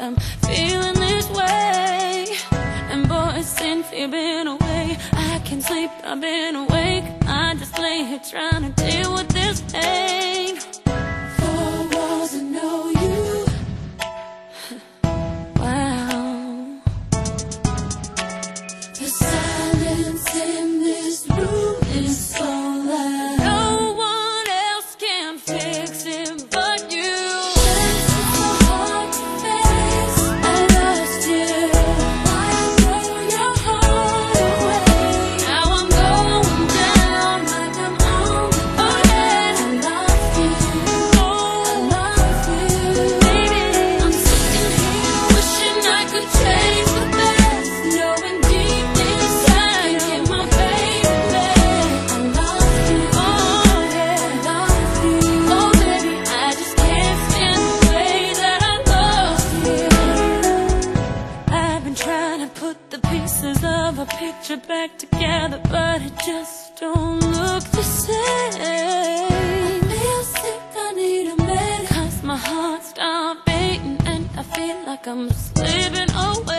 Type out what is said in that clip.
I'm feeling this way. And boy, since you've been away I can't sleep, I've been awake. I just lay here trying to deal with this pain. pieces of a picture back together, but it just don't look the same. I Feel sick, I need a medic. Cause my heart stopped beating and I feel like I'm slipping away.